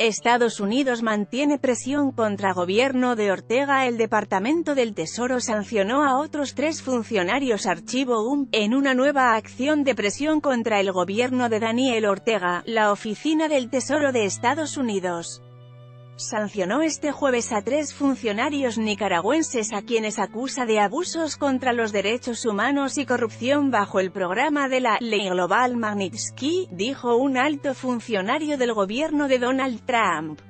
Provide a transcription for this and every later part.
Estados Unidos mantiene presión contra gobierno de Ortega. El Departamento del Tesoro sancionó a otros tres funcionarios Archivo UM, en una nueva acción de presión contra el gobierno de Daniel Ortega, la Oficina del Tesoro de Estados Unidos sancionó este jueves a tres funcionarios nicaragüenses a quienes acusa de abusos contra los derechos humanos y corrupción bajo el programa de la Ley Global Magnitsky, dijo un alto funcionario del gobierno de Donald Trump.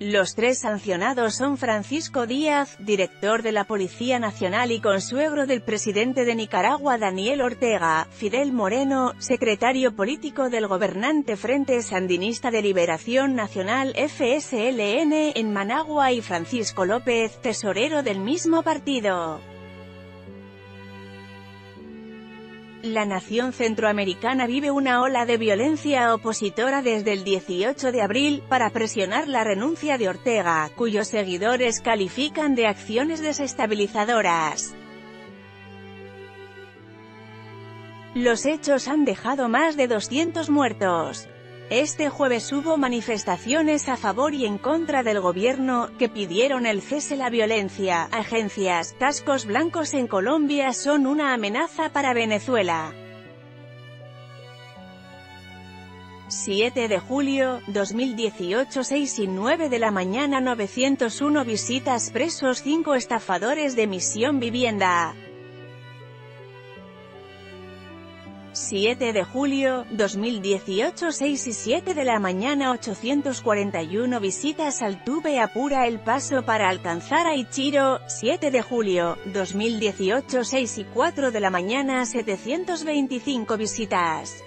Los tres sancionados son Francisco Díaz, director de la Policía Nacional y consuegro del presidente de Nicaragua Daniel Ortega, Fidel Moreno, secretario político del gobernante Frente Sandinista de Liberación Nacional FSLN en Managua y Francisco López, tesorero del mismo partido. La nación centroamericana vive una ola de violencia opositora desde el 18 de abril, para presionar la renuncia de Ortega, cuyos seguidores califican de acciones desestabilizadoras. Los hechos han dejado más de 200 muertos. Este jueves hubo manifestaciones a favor y en contra del gobierno, que pidieron el cese la violencia. Agencias, cascos blancos en Colombia son una amenaza para Venezuela. 7 de julio, 2018 6 y 9 de la mañana 901 visitas presos 5 estafadores de Misión Vivienda. 7 de julio, 2018 6 y 7 de la mañana 841 visitas al Tube apura el paso para alcanzar a Ichiro, 7 de julio, 2018 6 y 4 de la mañana 725 visitas.